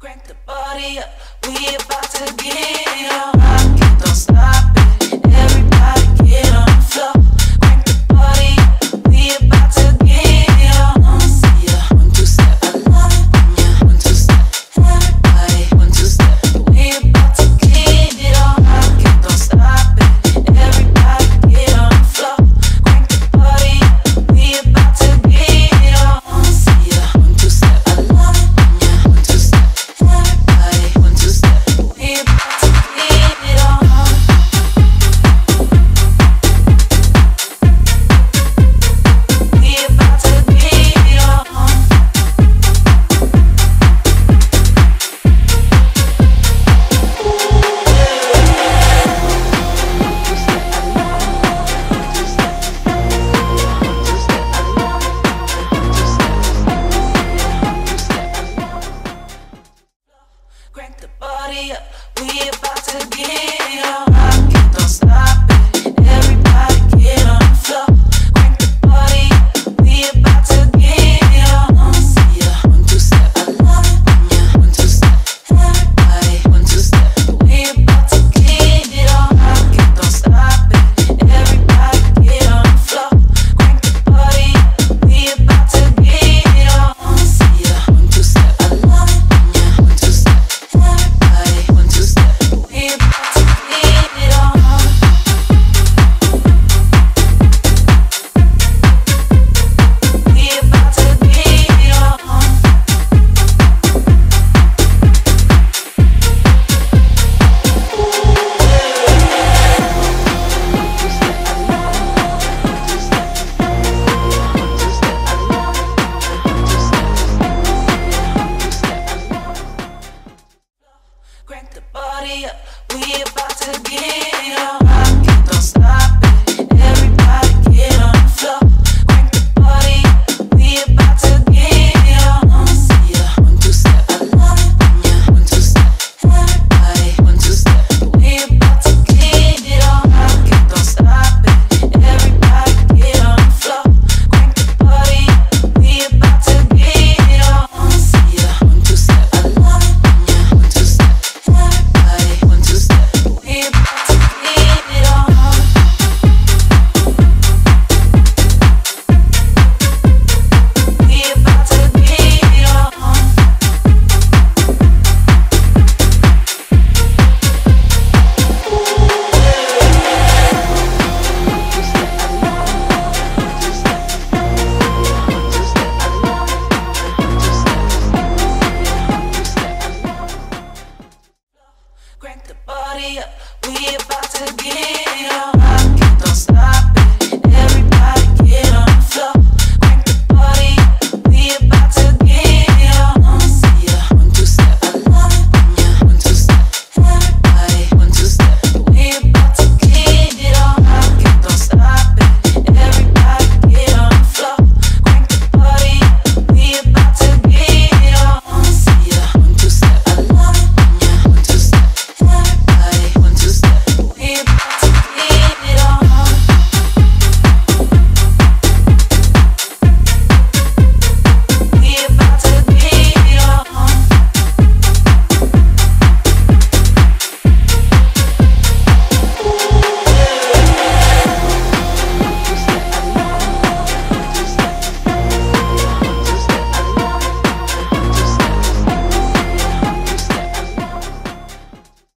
Crank the body up, we about to get it on. I don't stop. party up, we about to get on. Crank the body up, we about to get on. I get those. Crank the body up, we about to get it on. I don't stop.